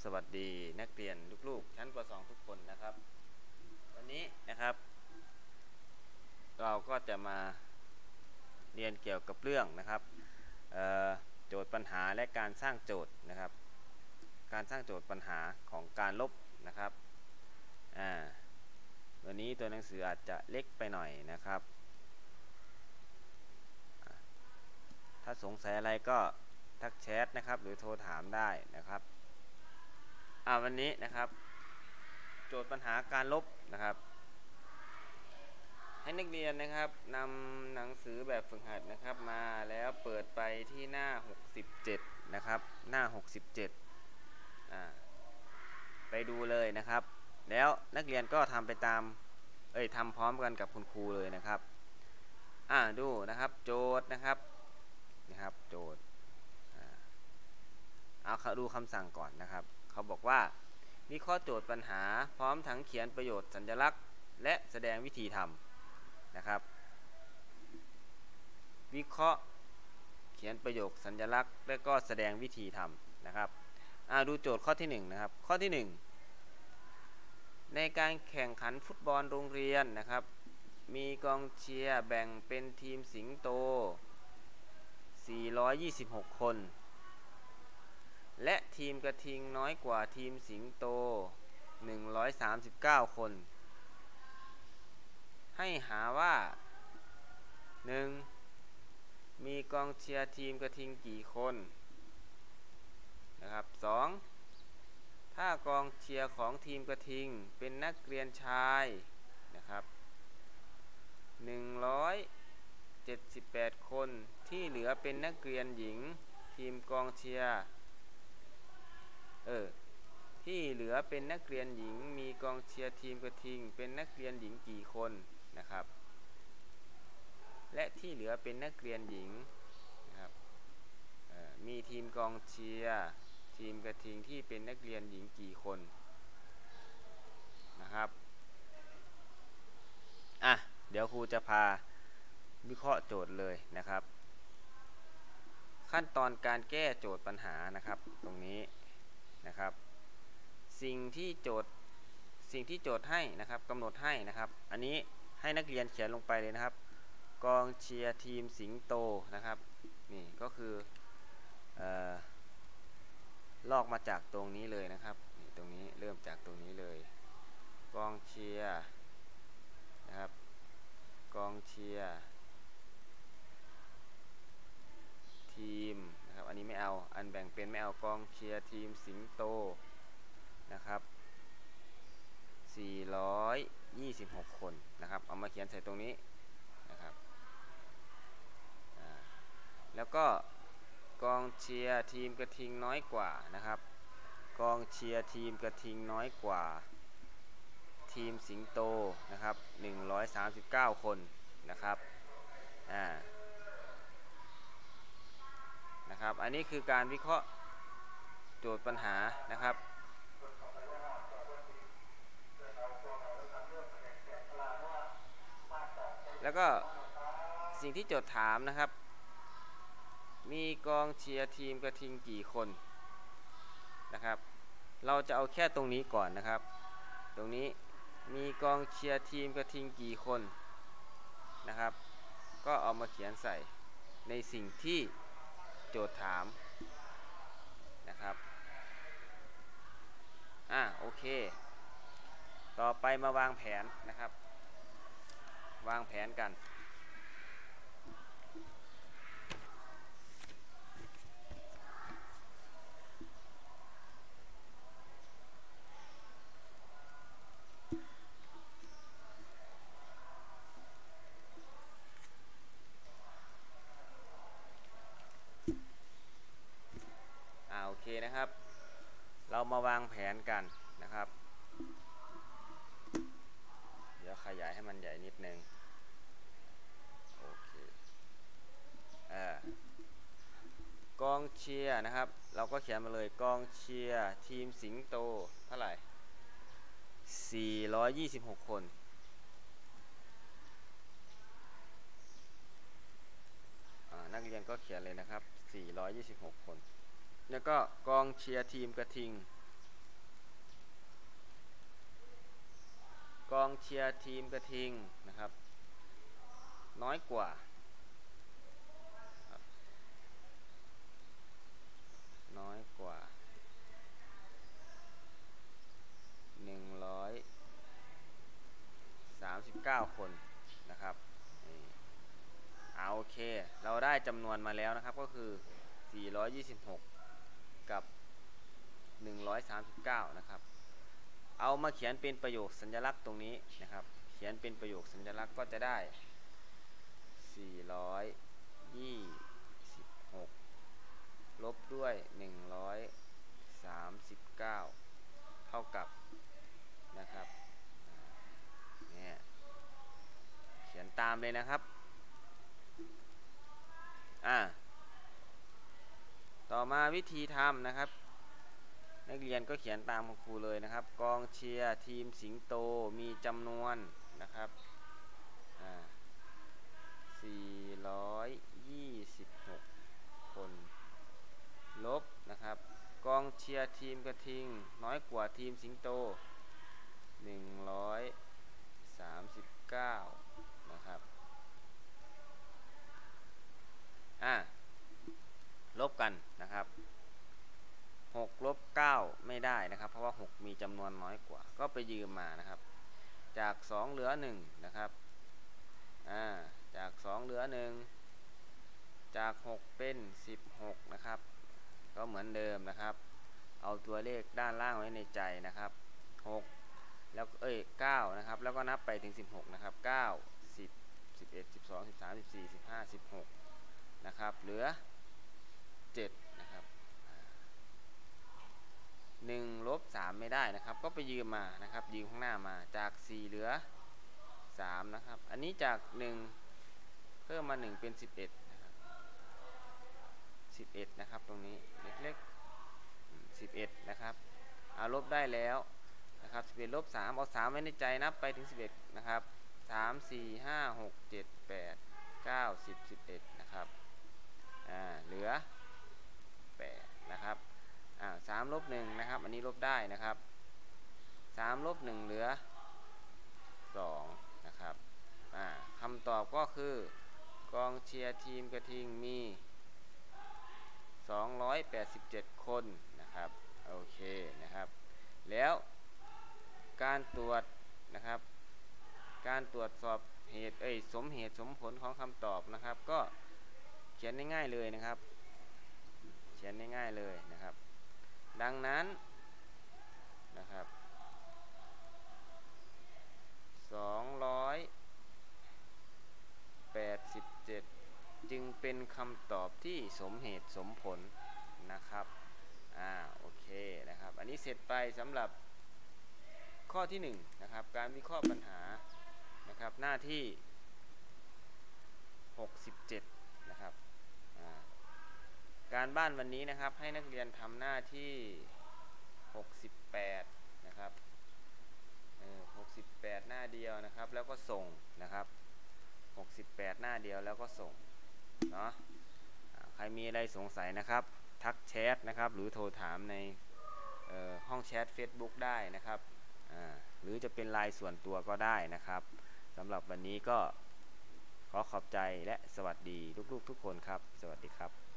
สวัสดีนักเรียนลูกๆ ชั้นป .2 ทุกคนนะครับ วันนี้นะครับ เราก็จะมาเรียนเกี่ยวกับเรื่องนะครับโจทย์ปัญหาและการสร้างโจทย์นะครับ การสร้างโจทย์ปัญหาของการลบนะครับวันนี้ตัวหนังสืออาจจะเล็กไปหน่อยนะครับ ถ้าสงสัยอะไรก็ทักแชทนะครับ หรือโทรถามได้นะครับ วันนี้นะครับ โจทย์ปัญหาการลบนะครับ ให้นักเรียนนะครับนำหนังสือแบบฝึกหัดนะครับมาแล้วเปิดไปที่หน้า 67 นะครับ หน้า 67อ่าไปดูเลยนะครับ แล้วนักเรียนก็ทำไปตาม เอ้ยทำพร้อมกันกับคุณครูเลยนะครับอ่าดูนะครับโจทย์นะครับนะครับโจทย์เอาดูคำสั่งก่อนนะครับ เขาบอกว่ามีข้อโจทย์ปัญหาพร้อมทั้งเขียนประโยชน์สัญลักษณ์ และแสดงวิธีทำนะครับ วิเคราะห์เขียนประโยคสัญลักษณ์ และก็แสดงวิธีทำนะครับดูโจทย์ข้อที่1นะครับข้อที่ 1 ในการแข่งขันฟุตบอลโรงเรียนนะครับ มีกองเชียร์แบ่งเป็นทีมสิงโต 426 คน และทีมกระทิงน้อยกว่าทีมสิงโต 139 คน ให้หาว่า 1. มีกองเชียร์ทีมกระทิงกี่คนนะครับ 2. ถ้ากองเชียร์ของทีมกระทิงเป็นนักเรียนชายนะครับ178 คนที่เหลือเป็นนักเรียนหญิง ทีมกองเชียร์ เออที่เหลือเป็นนักเรียนหญิงมีกองเชียร์ทีมกระทิง เป็นนักเรียนหญิงกี่คนนะครับ และที่เหลือเป็นนักเรียนหญิงนะครับมีทีมกองเชียร์ทีมกระทิงที่เป็นนักเรียนหญิงกี่คนนะครับอะเดี๋ยวครูจะพาวิเคราะห์โจทย์เลยนะครับ ขั้นตอนการแก้โจทย์ปัญหานะครับตรงนี้ นะครับ สิ่งที่โจทย์สิ่งที่โจทย์ให้นะครับกำหนดให้นะครับ อันนี้ให้นักเรียนเขียนลงไปเลยนะครับ กองเชียร์ทีมสิงโตนะครับนี่ก็คืออลอกมาจากตรงนี้เลยนะครับนี่ตรงนี้เริ่มจากตรงนี้เลย กองเชียร์นะครับ กองเชียร์ทีม อันนี้ไม่เอา อันแบ่งเป็นไม่เอากองเชียร์ทีมสิงโตนะครับ 426 คนนะครับ เอามาเขียนใส่ตรงนี้นะครับแล้วก็กองเชียร์ทีมกระทิงน้อยกว่านะครับ กองเชียร์ทีมกระทิงน้อยกว่า ทีมสิงโตนะครับ 139 คนนะครับอ่า ครับ อันนี้คือการวิเคราะห์โจทย์ปัญหานะครับ แล้วก็สิ่งที่โจทย์ถามนะครับ มีกองเชียร์ทีมกระทิงกี่คนนะครับ เราจะเอาแค่ตรงนี้ก่อนนะครับ ตรงนี้มีกองเชียร์ทีมกระทิงกี่คนนะครับ ก็เอามาเขียนใส่ในสิ่งที่ โจทย์ถามนะครับอ่าโอเค ต่อไปมาวางแผนนะครับ วางแผนกันนะครับ เรามาวางแผนกันนะครับ เดี๋ยวขยายให้มันใหญ่นิดนึง โอเคอกองเชียร์นะครับ เราก็เขียนมาเลยกองเชียร์ทีมสิงโตเท่าไหร่ 426 คนนักเรียนก็เขียนเลยนะครับ 426 คน แล้วก็กองเชียร์ทีมกระทิง กองเชียร์ทีมกระทิงนะครับ น้อยกว่า น้อยกว่า 139 คนนะครับเอาโอเค เราได้จำนวนมาแล้วนะครับก็คือ 426 กับ 139 นะครับ เอามาเขียนเป็นประโยคสัญลักษณ์ตรงนี้นะครับ เขียนเป็นประโยคสัญลักษณ์ก็จะได้ 426 ลบด้วย 139 เท่ากับนะครับเนี่ยเขียนตามเลยนะครับ อ่า ต่อมา วิธีทำนะครับ นักเรียนก็เขียนตามคุณครูเลยนะครับ กองเชียร์ทีมสิงโตมีจำนวนนะครับ426 คน ลบนะครับ กองเชียร์ทีมกระทิง น้อยกว่าทีมสิงโต 139 นะครับอ่าลบกันนะครับ 6 ลบ 9 ไม่ได้นะครับ เพราะว่า 6 มีจำนวนน้อยกว่า ก็ไปยืมมานะครับ จาก 2 เหลือ 1 นะครับอ่าจาก 2 เหลือ 1 จาก 6 เป็น 16 นะครับ ก็เหมือนเดิมนะครับ เอาตัวเลขด้านล่างไว้ในใจนะครับ 6 แล้วเอ้ย9นะครับ แล้วก็นับไปถึง 16 นะครับ 9 10 11 12 13 14 15 16 นะครับ เหลือ 7 นะครับ 1ลบ3ไม่ได้นะครับ ก็ไปยืมมานะครับยืมข้างหน้ามาจาก 4 เหลือ 3 นะครับ อันนี้จาก 1 เพิ่มมา 1 เป็น 11นะครับ11 นะครับ ตรงนี้เล็กๆ 11 นะครับเอาลบได้แล้วนะครับ11ลบ3เอา3ไว้ในใจนับไปถึง 11 นะครับ 3 4 5 6 7 8 9 10 11 นะครับ อ่า เหลือ 8 นะครับ อ่าสามลบหนึ่งนะครับ อันนี้ลบได้นะครับสามลบหนึ่งเหลือสองนะครับคำตอบก็คือกองเชียร์ทีมกระทิงมี 287 คนนะครับ โอเคนะครับ แล้วการตรวจนะครับ การตรวจสอบเหตุเอ้ยสมเหตุสมผลของคำตอบนะครับ ก็เขียนง่ายๆเลยนะครับ เขียนง่ายๆเลยนะครับ ดังนั้นนะครับ287 จึงเป็นคำตอบที่สมเหตุสมผลนะครับ อ่า โอเคนะครับ อันนี้เสร็จไปสำหรับข้อที่1นงนะครับ การวิเคราะห์ปัญหานะครับ หน้าที่ 67 นะครับ การบ้านวันนี้นะครับ ให้นักเรียนทำหน้าที่ 68 นะครับ68 หน้าเดียวนะครับ แล้วก็ส่งนะครับ 68 หน้าเดียวแล้วก็ส่งเนาะใครมีอะไรสงสัยนะครับ ทักแชทนะครับ หรือโทรถามในห้องแชท Facebook ได้นะครับ หรือจะเป็นไลน์ส่วนตัวก็ได้นะครับสำหรับวันนี้ก็ขอขอบใจและสวัสดีลูกๆทุกคนครับ สวัสดีครับ